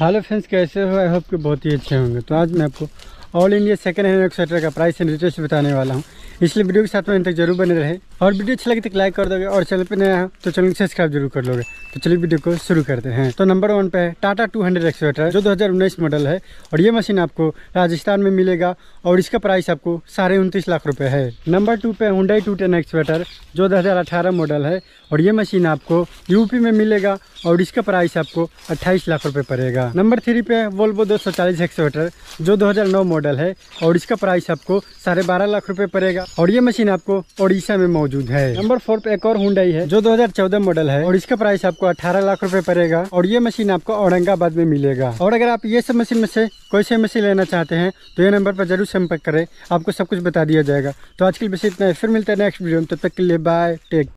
Hello friends कैसे हो? I hope कि बहुत ही अच्छे होंगे। तो आज मैं आपको all India second hand etcetera का प्राइस एंड डिटेल्स बताने वाला हूँ। इसलिए वीडियो के साथ में इन तक ज़रूर बने रहे। और वीडियो अच्छा लगे तो लाइक कर दोगे और चैनल पे नया हो तो चैनल सब्सक्राइब ज़रूर कर लोगे। तो चलिए वीडियो को शुरू करते हैं। तो नंबर वन पे है टाटा टू हंड्रेड एक्सवेटर जो 2019 मॉडल है और ये मशीन आपको राजस्थान में मिलेगा और इसका प्राइस आपको साढ़े उनतीस लाख रुपए है। नंबर टू पे हुंडई टू टेन एक्सवेटर जो 2018 मॉडल है और ये मशीन आपको यूपी में मिलेगा और इसका प्राइस आपको 28 लाख रुपए पड़ेगा। नंबर थ्री पे वोल्वो दो सौ चालीस एक्सवेटर जो 2009 मॉडल है और इसका प्राइस आपको साढ़े बारह लाख रुपए पड़ेगा और ये मशीन आपको ओडिशा में मौजूद है। नंबर फोर पे एक और हुडाई है। जो 2014 मॉडल है। और इसका प्राइस आपको 18 लाख रुपए पड़ेगा। और ये मशीन आपको औरंगाबाद में मिलेगा। और अगर आप ये सब मशीन में से कोई से मशीन लेना चाहते हैं तो ये नंबर पर ज़रूर संपर्क करें। आपको सब कुछ बता दिया जाएगा। तो आज के लिए बस इतना है। फिर मिलते हैं नेक्स्ट वीडियो में। तब तक के लिए बाय टेक